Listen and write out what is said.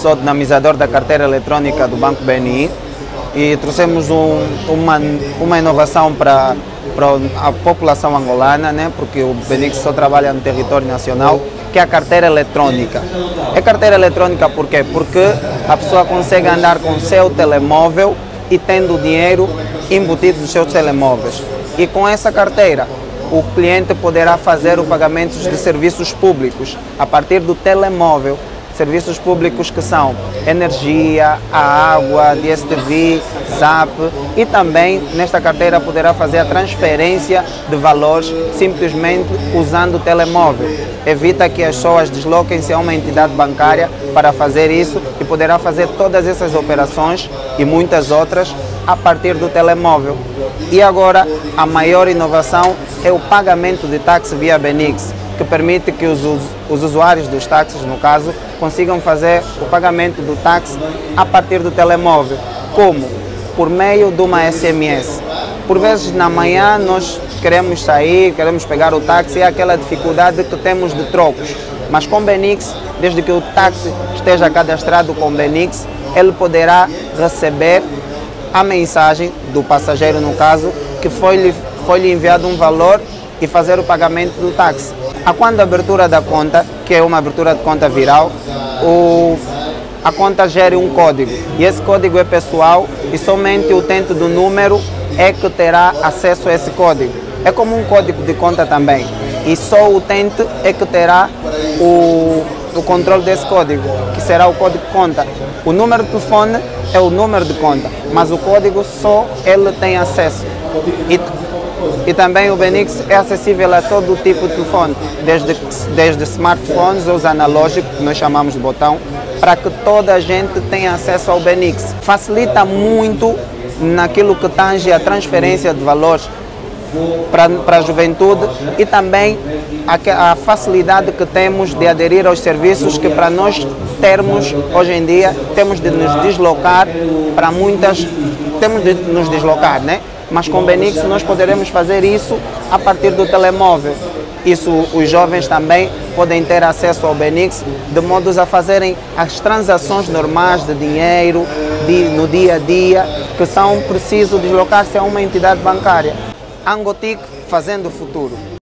sou dinamizador da carteira eletrônica do Banco BNI e trouxemos um, uma, uma inovação para, para a população angolana, né? porque o Benix só trabalha no território nacional, que é a carteira eletrônica. É carteira eletrônica por quê? Porque a pessoa consegue andar com o seu telemóvel e tendo dinheiro embutido nos seus telemóveis. E com essa carteira, o cliente poderá fazer o pagamento de serviços públicos a partir do telemóvel serviços públicos que são energia, a água, DSTV, ZAP e também nesta carteira poderá fazer a transferência de valores simplesmente usando o telemóvel. Evita que as pessoas desloquem-se a uma entidade bancária para fazer isso e poderá fazer todas essas operações e muitas outras a partir do telemóvel. E agora a maior inovação é o pagamento de táxi via Benix que permite que os, os usuários dos táxis, no caso, consigam fazer o pagamento do táxi a partir do telemóvel. Como? Por meio de uma SMS. Por vezes na manhã nós queremos sair, queremos pegar o táxi e é aquela dificuldade que temos de trocos. Mas com Benix, desde que o táxi esteja cadastrado com Benix, ele poderá receber a mensagem do passageiro, no caso, que foi-lhe foi -lhe enviado um valor e fazer o pagamento do táxi. A quando a abertura da conta, que é uma abertura de conta viral, o, a conta gera um código e esse código é pessoal e somente o utente do número é que terá acesso a esse código. É como um código de conta também e só o utente é que terá o, o controle desse código, que será o código de conta. O número de telefone é o número de conta, mas o código só ele tem acesso. E e também o Benix é acessível a todo tipo de telefone, desde, desde smartphones ou os analógicos, que nós chamamos de botão, para que toda a gente tenha acesso ao Benix. Facilita muito naquilo que tange a transferência de valores para, para a juventude e também a, a, facilidade que temos de aderir aos serviços que para nós termos hoje em dia temos de nos deslocar para muitas temos de nos deslocar né mas com Benix nós poderemos fazer isso a partir do telemóvel. Isso os jovens também podem ter acesso ao Benix de modo a fazerem as transações normais de dinheiro de, no dia a dia que são preciso deslocar-se a uma entidade bancária. Angotic fazendo o futuro.